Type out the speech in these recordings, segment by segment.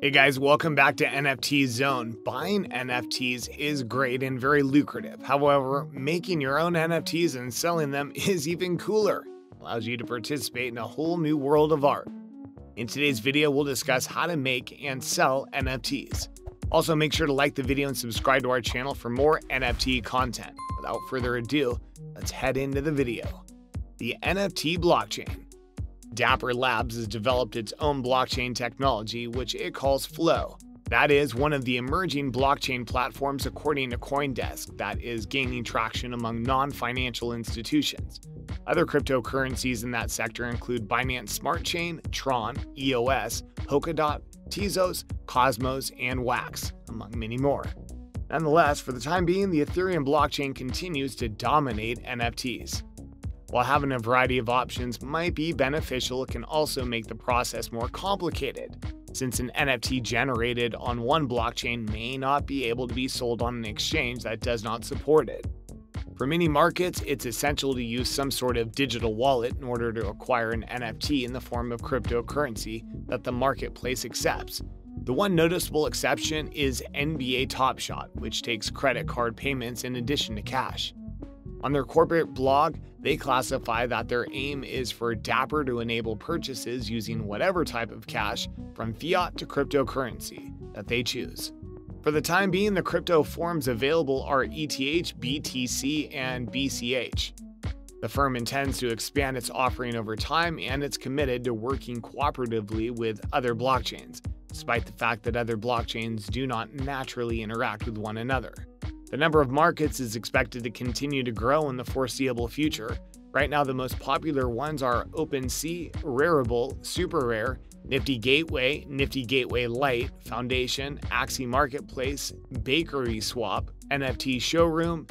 Hey guys, welcome back to NFT Zone. Buying NFTs is great and very lucrative. However, making your own NFTs and selling them is even cooler. Allows you to participate in a whole new world of art. In today's video, we'll discuss how to make and sell NFTs. Also, make sure to like the video and subscribe to our channel for more NFT content. Without further ado, let's head into the video. The NFT blockchain. Dapper Labs has developed its own blockchain technology, which it calls Flow. That is one of the emerging blockchain platforms, according to Coindesk, that is gaining traction among non financial institutions. Other cryptocurrencies in that sector include Binance Smart Chain, Tron, EOS, Polkadot, Tezos, Cosmos, and Wax, among many more. Nonetheless, for the time being, the Ethereum blockchain continues to dominate NFTs. While having a variety of options might be beneficial, it can also make the process more complicated, since an NFT generated on one blockchain may not be able to be sold on an exchange that does not support it. For many markets, it's essential to use some sort of digital wallet in order to acquire an NFT in the form of cryptocurrency that the marketplace accepts. The one noticeable exception is NBA Top Shot, which takes credit card payments in addition to cash. On their corporate blog, they classify that their aim is for Dapper to enable purchases using whatever type of cash from fiat to cryptocurrency that they choose. For the time being, the crypto forms available are ETH, BTC, and BCH. The firm intends to expand its offering over time and it's committed to working cooperatively with other blockchains, despite the fact that other blockchains do not naturally interact with one another. The number of markets is expected to continue to grow in the foreseeable future. Right now, the most popular ones are OpenSea, Rarible, Super Rare, Nifty Gateway, Nifty Gateway Lite, Foundation, Axie Marketplace, Bakery Swap, NFT Showroom,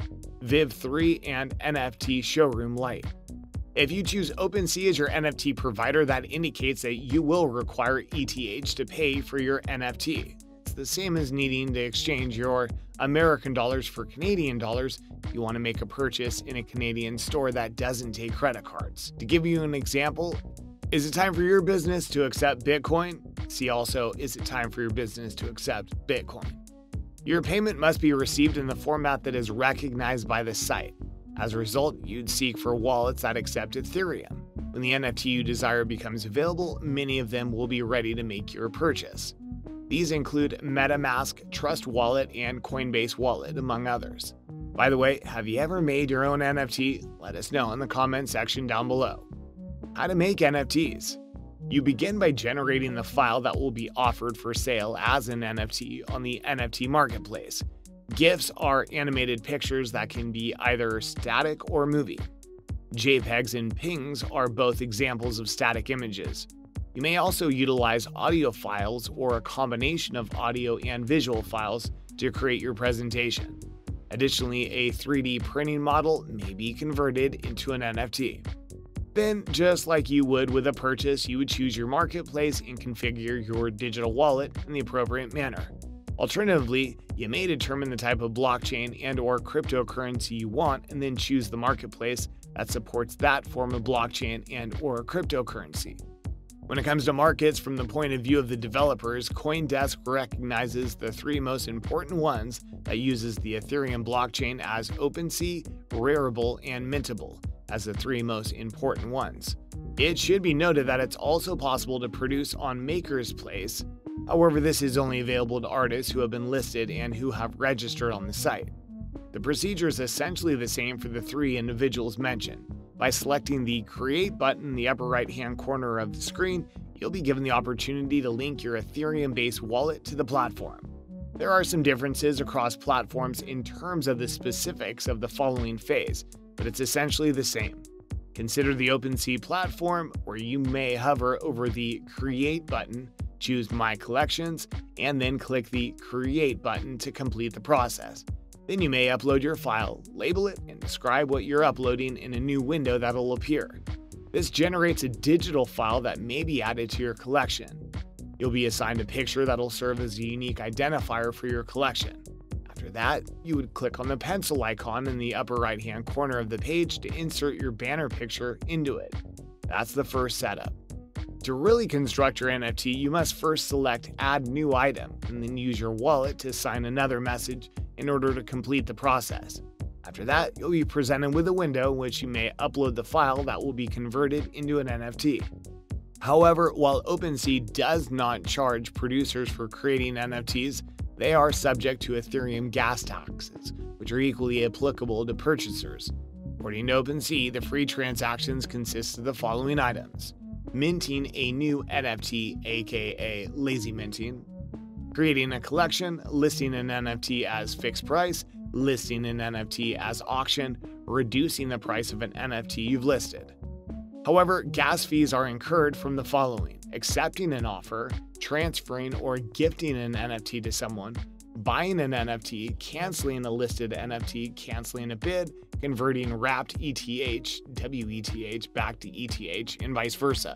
Viv3, and NFT Showroom Lite. If you choose OpenSea as your NFT provider, that indicates that you will require ETH to pay for your NFT. The same as needing to exchange your American dollars for Canadian dollars you want to make a purchase in a Canadian store that doesn't take credit cards. To give you an example, is it time for your business to accept Bitcoin? See also, is it time for your business to accept Bitcoin? Your payment must be received in the format that is recognized by the site. As a result, you'd seek for wallets that accept Ethereum. When the NFT you desire becomes available, many of them will be ready to make your purchase. These include MetaMask, Trust Wallet, and Coinbase Wallet, among others. By the way, have you ever made your own NFT? Let us know in the comment section down below. How to make NFTs. You begin by generating the file that will be offered for sale as an NFT on the NFT marketplace. GIFs are animated pictures that can be either static or moving. JPEGs and PNGs are both examples of static images. You may also utilize audio files or a combination of audio and visual files to create your presentation. Additionally, a 3D printing model may be converted into an NFT. Then, just like you would with a purchase, you would choose your marketplace and configure your digital wallet in the appropriate manner. Alternatively, you may determine the type of blockchain and or cryptocurrency you want and then choose the marketplace that supports that form of blockchain and or cryptocurrency. When it comes to markets from the point of view of the developers, CoinDesk recognizes the three most important ones that uses the Ethereum blockchain as OpenSea, Rarible, and Mintable as the three most important ones. It should be noted that it's also possible to produce on Maker's Place. However, this is only available to artists who have been listed and who have registered on the site. The procedure is essentially the same for the three individuals mentioned. By selecting the Create button in the upper right hand corner of the screen, you'll be given the opportunity to link your Ethereum based wallet to the platform. There are some differences across platforms in terms of the specifics of the following phase, but it's essentially the same. Consider the OpenSea platform, where you may hover over the Create button, choose My Collections, and then click the Create button to complete the process. Then you may upload your file, label it, and describe what you're uploading in a new window that'll appear. This generates a digital file that may be added to your collection. You'll be assigned a picture that'll serve as a unique identifier for your collection. After that, you would click on the pencil icon in the upper right hand corner of the page to insert your banner picture into it. That's the first setup. To really construct your NFT, you must first select Add New Item and then use your wallet to sign another message in order to complete the process. After that, you'll be presented with a window in which you may upload the file that will be converted into an NFT. However, while OpenSea does not charge producers for creating NFTs, they are subject to Ethereum gas taxes, which are equally applicable to purchasers. According to OpenSea, the free transactions consist of the following items minting a new NFT, aka lazy minting, creating a collection, listing an NFT as fixed price, listing an NFT as auction, reducing the price of an NFT you've listed. However, gas fees are incurred from the following accepting an offer, transferring or gifting an NFT to someone, buying an NFT, canceling a listed NFT, canceling a bid, converting wrapped ETH, WETH back to ETH, and vice versa.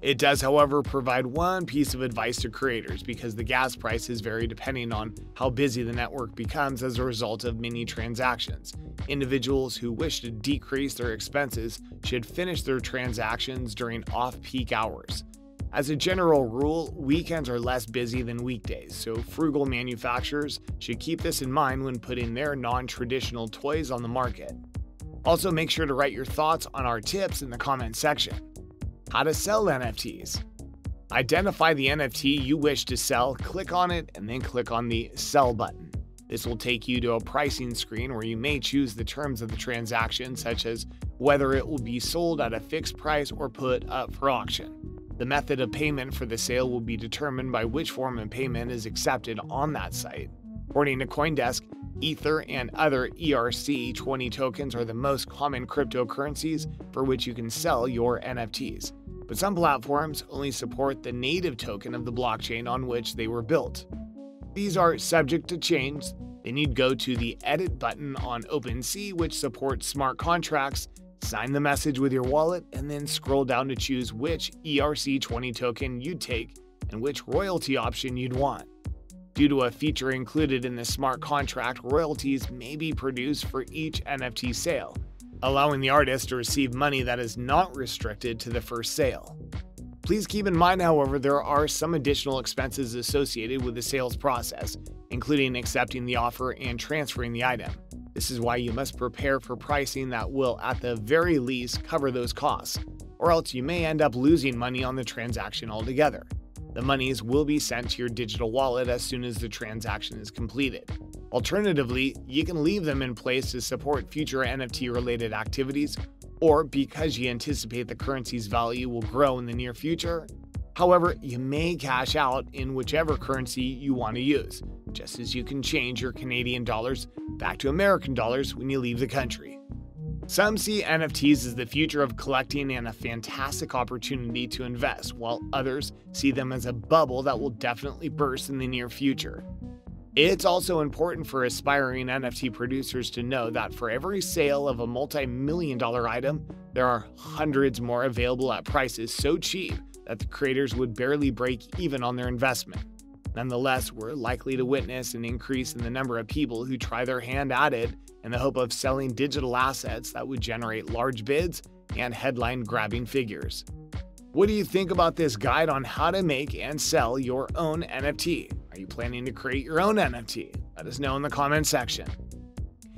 It does, however, provide one piece of advice to creators because the gas prices vary depending on how busy the network becomes as a result of many transactions. Individuals who wish to decrease their expenses should finish their transactions during off peak hours. As a general rule, weekends are less busy than weekdays, so frugal manufacturers should keep this in mind when putting their non traditional toys on the market. Also, make sure to write your thoughts on our tips in the comment section. How to sell NFTs. Identify the NFT you wish to sell, click on it, and then click on the Sell button. This will take you to a pricing screen where you may choose the terms of the transaction, such as whether it will be sold at a fixed price or put up for auction. The method of payment for the sale will be determined by which form of payment is accepted on that site. According to Coindesk, Ether and other ERC20 tokens are the most common cryptocurrencies for which you can sell your NFTs. But some platforms only support the native token of the blockchain on which they were built. These are subject to change. Then you'd go to the Edit button on OpenSea, which supports smart contracts Sign the message with your wallet and then scroll down to choose which ERC20 token you'd take and which royalty option you'd want. Due to a feature included in the smart contract, royalties may be produced for each NFT sale, allowing the artist to receive money that is not restricted to the first sale. Please keep in mind, however, there are some additional expenses associated with the sales process, including accepting the offer and transferring the item. This is why you must prepare for pricing that will, at the very least, cover those costs, or else you may end up losing money on the transaction altogether. The monies will be sent to your digital wallet as soon as the transaction is completed. Alternatively, you can leave them in place to support future NFT related activities, or because you anticipate the currency's value will grow in the near future. However, you may cash out in whichever currency you want to use, just as you can change your Canadian dollars back to American dollars when you leave the country. Some see NFTs as the future of collecting and a fantastic opportunity to invest, while others see them as a bubble that will definitely burst in the near future. It's also important for aspiring NFT producers to know that for every sale of a multi million dollar item, there are hundreds more available at prices so cheap that the creators would barely break even on their investment. Nonetheless, we're likely to witness an increase in the number of people who try their hand at it in the hope of selling digital assets that would generate large bids and headline grabbing figures. What do you think about this guide on how to make and sell your own NFT? Are you planning to create your own NFT? Let us know in the comment section.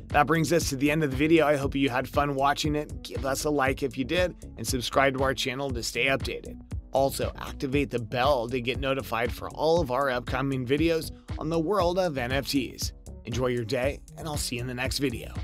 That brings us to the end of the video. I hope you had fun watching it. Give us a like if you did, and subscribe to our channel to stay updated. Also, activate the bell to get notified for all of our upcoming videos on the world of NFTs. Enjoy your day, and I'll see you in the next video.